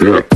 Yeah.